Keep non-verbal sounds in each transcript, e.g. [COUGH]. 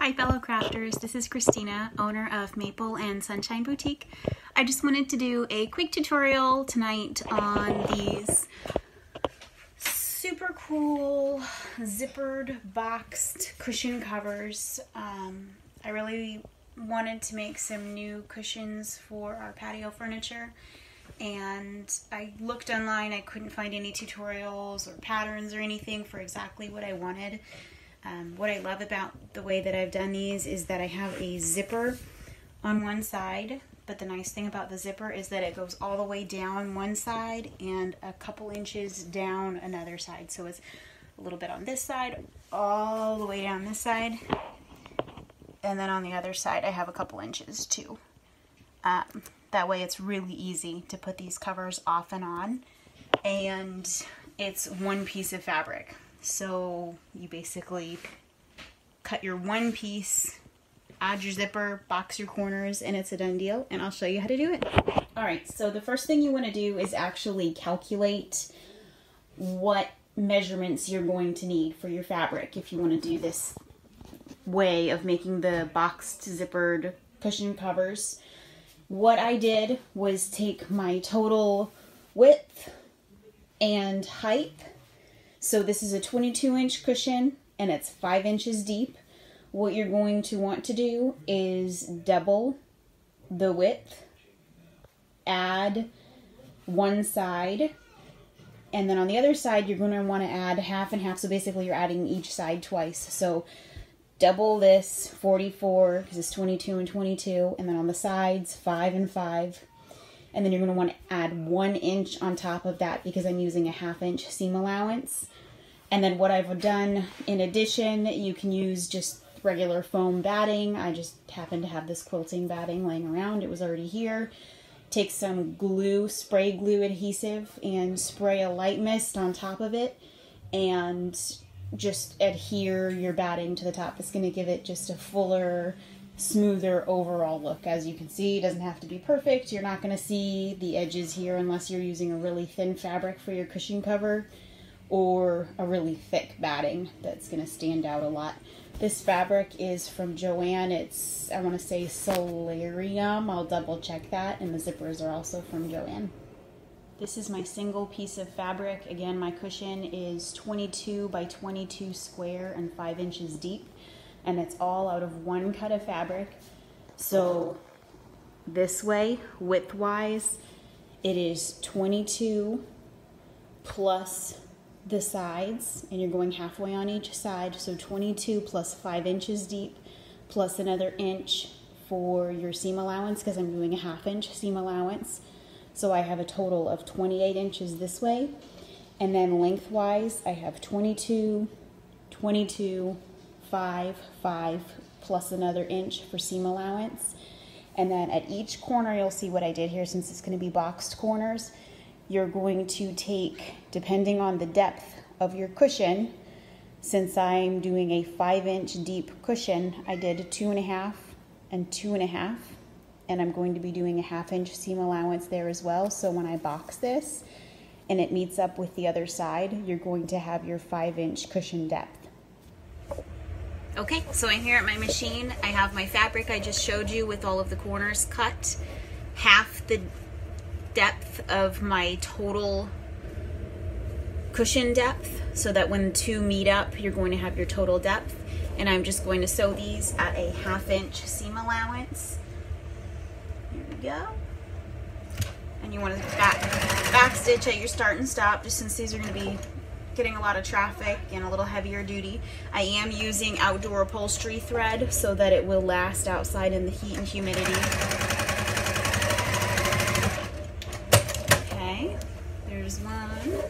Hi fellow crafters, this is Christina, owner of Maple and Sunshine Boutique. I just wanted to do a quick tutorial tonight on these super cool zippered boxed cushion covers. Um, I really wanted to make some new cushions for our patio furniture and I looked online, I couldn't find any tutorials or patterns or anything for exactly what I wanted. Um, what I love about the way that I've done these is that I have a zipper on one side, but the nice thing about the zipper is that it goes all the way down one side and a couple inches down another side. So it's a little bit on this side, all the way down this side, and then on the other side I have a couple inches too. Um, that way it's really easy to put these covers off and on. And it's one piece of fabric. So you basically cut your one piece, add your zipper, box your corners, and it's a done deal. And I'll show you how to do it. All right, so the first thing you want to do is actually calculate what measurements you're going to need for your fabric if you want to do this way of making the boxed zippered cushion covers what I did was take my total width and height. So this is a 22 inch cushion and it's five inches deep. What you're going to want to do is double the width, add one side, and then on the other side, you're going to want to add half and half. So basically, you're adding each side twice. So double this 44 because it's 22 and 22 and then on the sides 5 and 5 and then you're going to want to add one inch on top of that because I'm using a half inch seam allowance. And then what I've done in addition you can use just regular foam batting. I just happen to have this quilting batting laying around. It was already here. Take some glue spray glue adhesive and spray a light mist on top of it and just adhere your batting to the top. It's going to give it just a fuller, smoother overall look. As you can see, it doesn't have to be perfect. You're not going to see the edges here unless you're using a really thin fabric for your cushion cover or a really thick batting that's going to stand out a lot. This fabric is from Joann. It's, I want to say Solarium. I'll double check that. And the zippers are also from Joann. This is my single piece of fabric. Again, my cushion is 22 by 22 square and 5 inches deep. And it's all out of one cut of fabric. So this way, width-wise, it is 22 plus the sides, and you're going halfway on each side. So 22 plus 5 inches deep, plus another inch for your seam allowance, because I'm doing a half inch seam allowance so I have a total of 28 inches this way. And then lengthwise, I have 22, 22, 5, 5, plus another inch for seam allowance. And then at each corner, you'll see what I did here since it's going to be boxed corners. You're going to take, depending on the depth of your cushion, since I'm doing a five inch deep cushion, I did two and a half and two and a half and I'm going to be doing a half inch seam allowance there as well. So when I box this and it meets up with the other side, you're going to have your five inch cushion depth. Okay, so I'm here at my machine. I have my fabric I just showed you with all of the corners cut, half the depth of my total cushion depth so that when two meet up, you're going to have your total depth. And I'm just going to sew these at a half inch seam allowance There we go. And you want to back, back stitch at your start and stop just since these are going to be getting a lot of traffic and a little heavier duty. I am using outdoor upholstery thread so that it will last outside in the heat and humidity. Okay, there's one.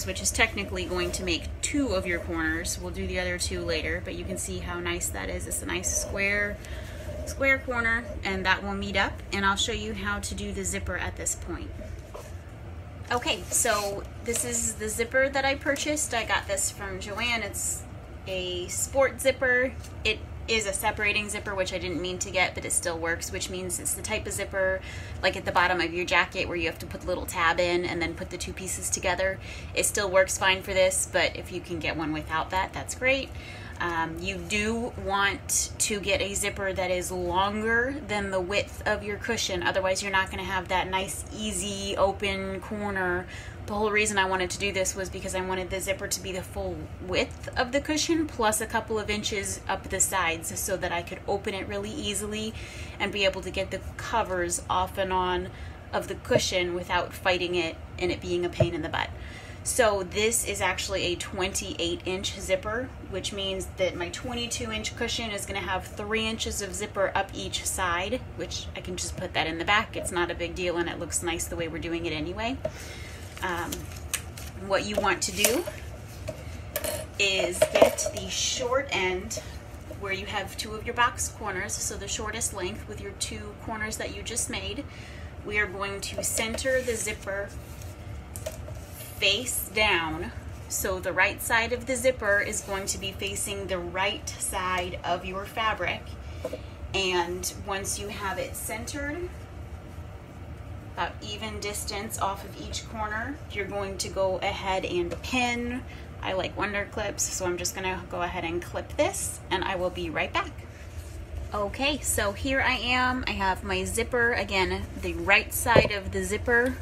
Corners, which is technically going to make two of your corners. We'll do the other two later, but you can see how nice that is. It's a nice square, square corner, and that will meet up, and I'll show you how to do the zipper at this point. Okay, so this is the zipper that I purchased. I got this from Joann. It's a sport zipper. It is a separating zipper, which I didn't mean to get, but it still works, which means it's the type of zipper like at the bottom of your jacket where you have to put the little tab in and then put the two pieces together. It still works fine for this, but if you can get one without that, that's great. Um, you do want to get a zipper that is longer than the width of your cushion. Otherwise, you're not going to have that nice, easy, open corner. The whole reason I wanted to do this was because I wanted the zipper to be the full width of the cushion plus a couple of inches up the sides so that I could open it really easily and be able to get the covers off and on of the cushion without fighting it and it being a pain in the butt. So this is actually a 28 inch zipper, which means that my 22 inch cushion is gonna have three inches of zipper up each side, which I can just put that in the back. It's not a big deal and it looks nice the way we're doing it anyway. Um, what you want to do is get the short end where you have two of your box corners, so the shortest length with your two corners that you just made. We are going to center the zipper face down. So the right side of the zipper is going to be facing the right side of your fabric. And once you have it centered, about even distance off of each corner, you're going to go ahead and pin. I like wonder clips, so I'm just gonna go ahead and clip this and I will be right back. Okay, so here I am. I have my zipper, again, the right side of the zipper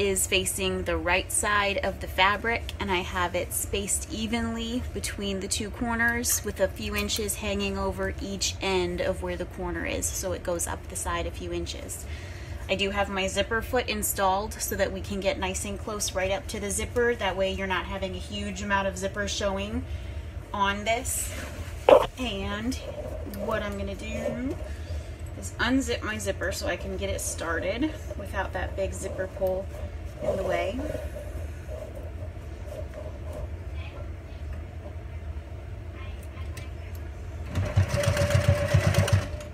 is facing the right side of the fabric and I have it spaced evenly between the two corners with a few inches hanging over each end of where the corner is so it goes up the side a few inches. I do have my zipper foot installed so that we can get nice and close right up to the zipper. That way you're not having a huge amount of zipper showing on this. And what I'm gonna do is unzip my zipper so I can get it started without that big zipper pull in the way.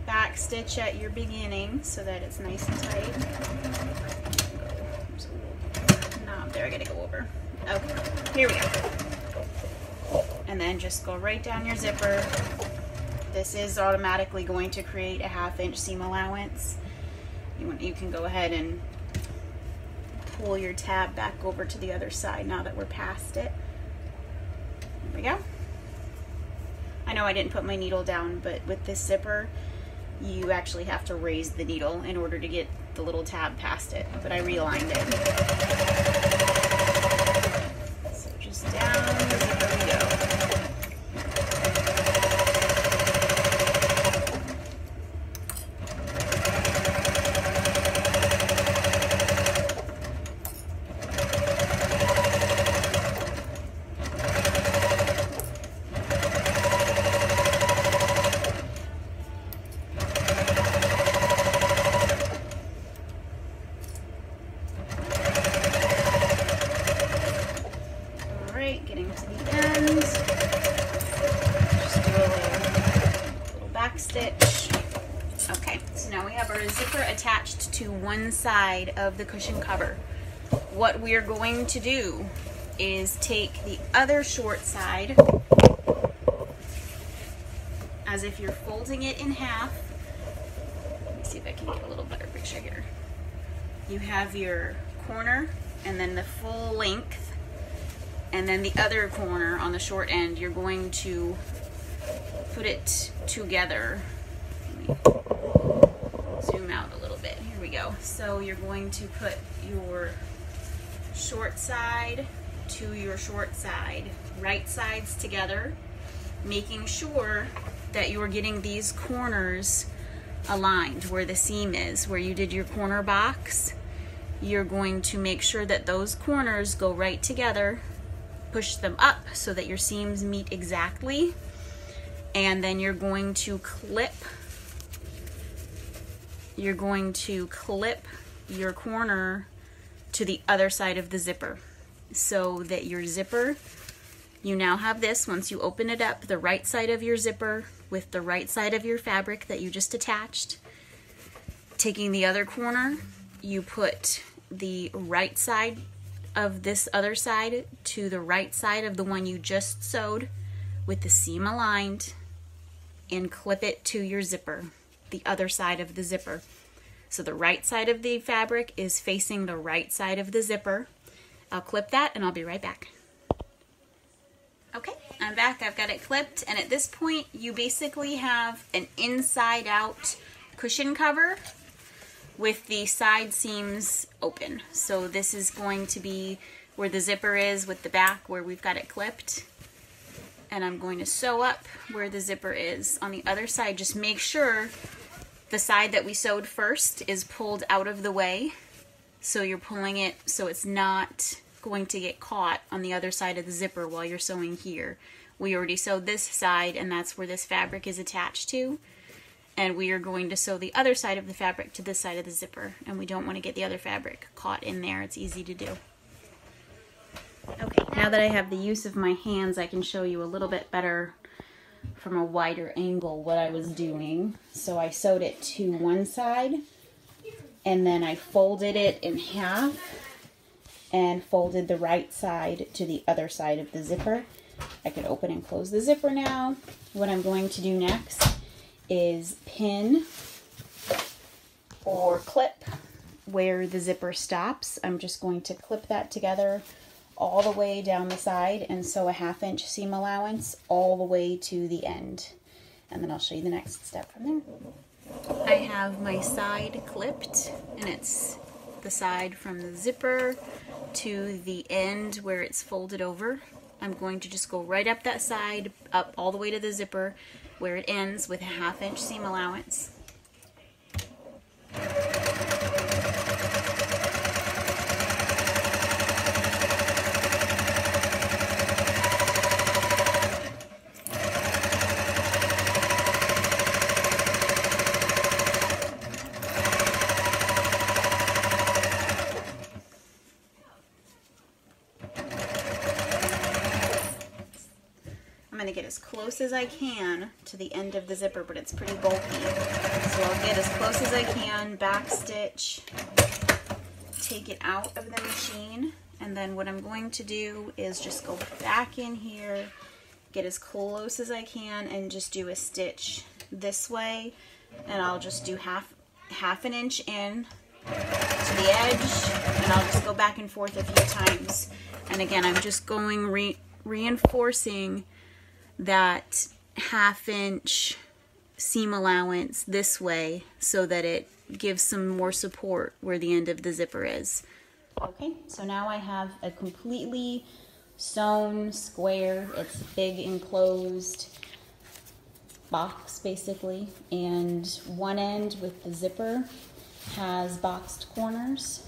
Back stitch at your beginning so that it's nice and tight. Knob there, I gotta go over. Okay, here we go. And then just go right down your zipper. This is automatically going to create a half inch seam allowance. You, want, you can go ahead and pull your tab back over to the other side now that we're past it. There we go. I know I didn't put my needle down, but with this zipper, you actually have to raise the needle in order to get the little tab past it, but I realigned it. One side of the cushion cover. What we're going to do is take the other short side as if you're folding it in half. Let me see if I can get a little better picture here. You have your corner and then the full length and then the other corner on the short end you're going to put it together go. So you're going to put your short side to your short side, right sides together, making sure that you're getting these corners aligned where the seam is, where you did your corner box. You're going to make sure that those corners go right together, push them up so that your seams meet exactly, and then you're going to clip you're going to clip your corner to the other side of the zipper so that your zipper, you now have this once you open it up, the right side of your zipper with the right side of your fabric that you just attached. Taking the other corner, you put the right side of this other side to the right side of the one you just sewed with the seam aligned and clip it to your zipper, the other side of the zipper. So the right side of the fabric is facing the right side of the zipper. I'll clip that and I'll be right back. Okay, I'm back. I've got it clipped and at this point you basically have an inside out cushion cover with the side seams open. So this is going to be where the zipper is with the back where we've got it clipped. And I'm going to sew up where the zipper is. On the other side, just make sure the side that we sewed first is pulled out of the way. So you're pulling it so it's not going to get caught on the other side of the zipper while you're sewing here. We already sewed this side and that's where this fabric is attached to and we are going to sew the other side of the fabric to this side of the zipper and we don't want to get the other fabric caught in there it's easy to do okay now that I have the use of my hands I can show you a little bit better from a wider angle what I was doing. So I sewed it to one side and then I folded it in half and folded the right side to the other side of the zipper. I can open and close the zipper now. What I'm going to do next is pin or clip where the zipper stops. I'm just going to clip that together all the way down the side and sew a half inch seam allowance all the way to the end. And then I'll show you the next step from there. I have my side clipped and it's the side from the zipper to the end where it's folded over. I'm going to just go right up that side, up all the way to the zipper, where it ends with a half inch seam allowance. as close as I can to the end of the zipper, but it's pretty bulky. So I'll get as close as I can, back stitch, take it out of the machine, and then what I'm going to do is just go back in here, get as close as I can, and just do a stitch this way, and I'll just do half half an inch in to the edge, and I'll just go back and forth a few times. And again, I'm just going re reinforcing that half inch seam allowance this way so that it gives some more support where the end of the zipper is. Okay, so now I have a completely sewn square. It's a big enclosed box basically and one end with the zipper has boxed corners.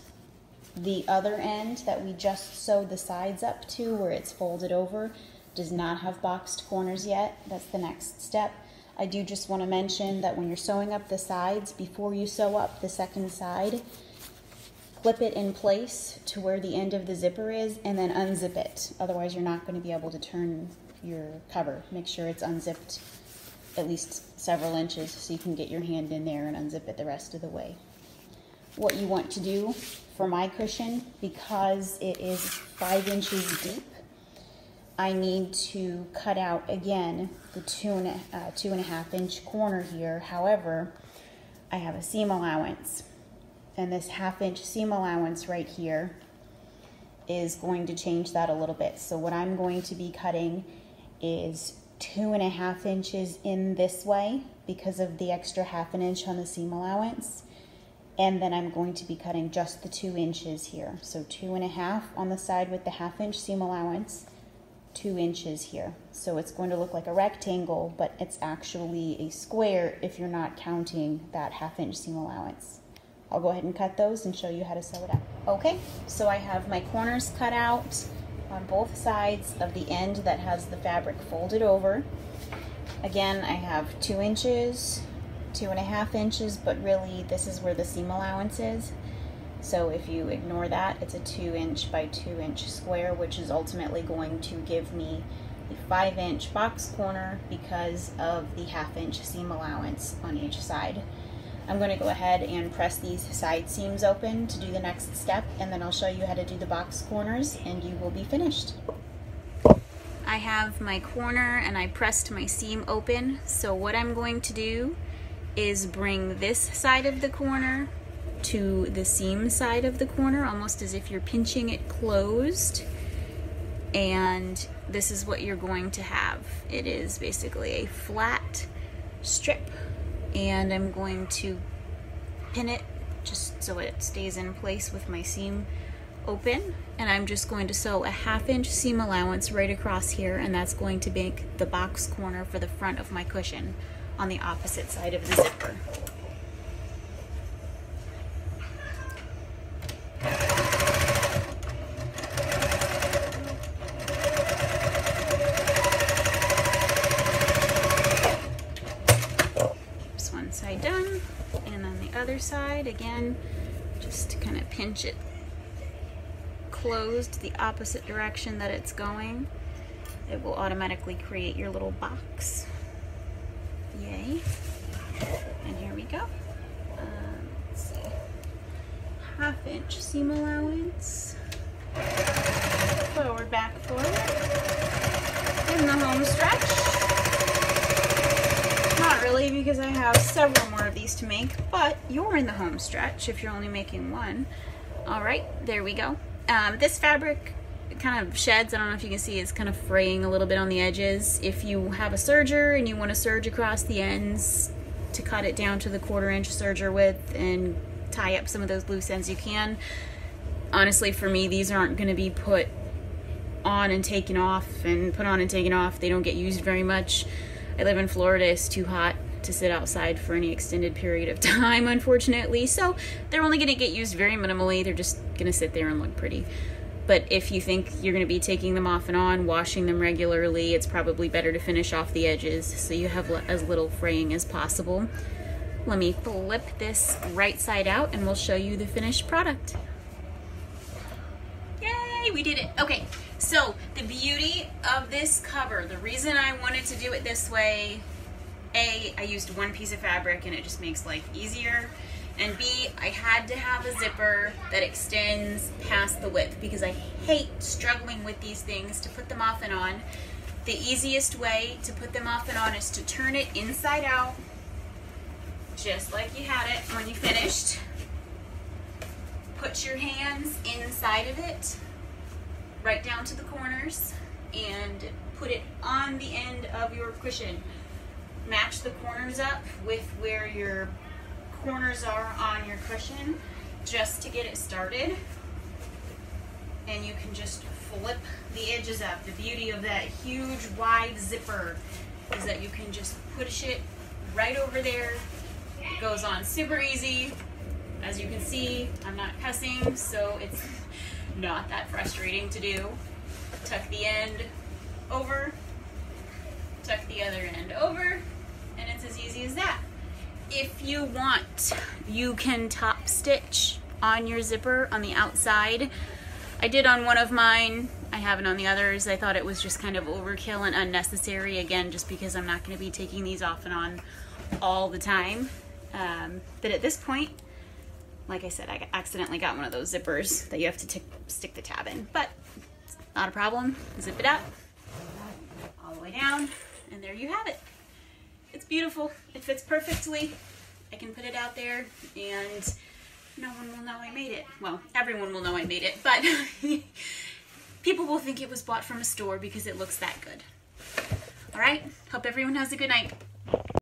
The other end that we just sewed the sides up to where it's folded over does not have boxed corners yet. That's the next step. I do just want to mention that when you're sewing up the sides, before you sew up the second side, clip it in place to where the end of the zipper is and then unzip it. Otherwise you're not going to be able to turn your cover. Make sure it's unzipped at least several inches so you can get your hand in there and unzip it the rest of the way. What you want to do for my cushion, because it is five inches deep, I need to cut out again the two and, a, uh, two and a half inch corner here. However, I have a seam allowance and this half inch seam allowance right here is going to change that a little bit. So what I'm going to be cutting is two and a half inches in this way because of the extra half an inch on the seam allowance. And then I'm going to be cutting just the two inches here. So two and a half on the side with the half inch seam allowance two inches here. So it's going to look like a rectangle, but it's actually a square if you're not counting that half inch seam allowance. I'll go ahead and cut those and show you how to sew it up. Okay, so I have my corners cut out on both sides of the end that has the fabric folded over. Again, I have two inches, two and a half inches, but really this is where the seam allowance is. So if you ignore that, it's a two inch by two inch square, which is ultimately going to give me a five inch box corner because of the half inch seam allowance on each side. I'm going to go ahead and press these side seams open to do the next step and then I'll show you how to do the box corners and you will be finished. I have my corner and I pressed my seam open so what I'm going to do is bring this side of the corner to the seam side of the corner almost as if you're pinching it closed and this is what you're going to have. It is basically a flat strip and I'm going to pin it just so it stays in place with my seam open and I'm just going to sew a half inch seam allowance right across here and that's going to make the box corner for the front of my cushion on the opposite side of the zipper. side done. And on the other side, again, just to kind of pinch it closed the opposite direction that it's going. It will automatically create your little box. Yay. And here we go. Um, let's see. Half inch seam allowance. Forward, back, forward. In the home stretch really because I have several more of these to make, but you're in the home stretch if you're only making one. All right, there we go. Um, this fabric kind of sheds, I don't know if you can see, it's kind of fraying a little bit on the edges. If you have a serger and you want to serge across the ends to cut it down to the quarter inch serger width and tie up some of those loose ends, you can. Honestly, for me, these aren't going to be put on and taken off and put on and taken off. They don't get used very much. I live in Florida, it's too hot to sit outside for any extended period of [LAUGHS] time, unfortunately. So they're only going to get used very minimally. They're just going to sit there and look pretty. But if you think you're going to be taking them off and on, washing them regularly, it's probably better to finish off the edges so you have as little fraying as possible. Let me flip this right side out and we'll show you the finished product. Yay, we did it. Okay, so the beauty of this cover, the reason I wanted to do it this way, A, I used one piece of fabric and it just makes life easier. And B, I had to have a zipper that extends past the width because I hate struggling with these things to put them off and on. The easiest way to put them off and on is to turn it inside out, just like you had it when you finished. Put your hands inside of it right down to the corners and put it on the end of your cushion. Match the corners up with where your corners are on your cushion just to get it started. And you can just flip the edges up. The beauty of that huge wide zipper is that you can just push it right over there. It goes on super easy. As you can see, I'm not cussing, so it's not that frustrating to do. Tuck the end over, tuck the other end over, and it's as easy as that. If you want, you can top stitch on your zipper on the outside. I did on one of mine. I haven't on the others. I thought it was just kind of overkill and unnecessary, again, just because I'm not going to be taking these off and on all the time. Um, but at this point, like I said, I accidentally got one of those zippers that you have to stick the tab in, but not a problem. Zip it up, all the way down, and there you have it. It's beautiful. It fits perfectly. I can put it out there and no one will know I made it. Well, everyone will know I made it, but [LAUGHS] people will think it was bought from a store because it looks that good. All right, hope everyone has a good night.